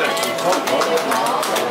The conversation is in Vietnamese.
sẽ không có đâu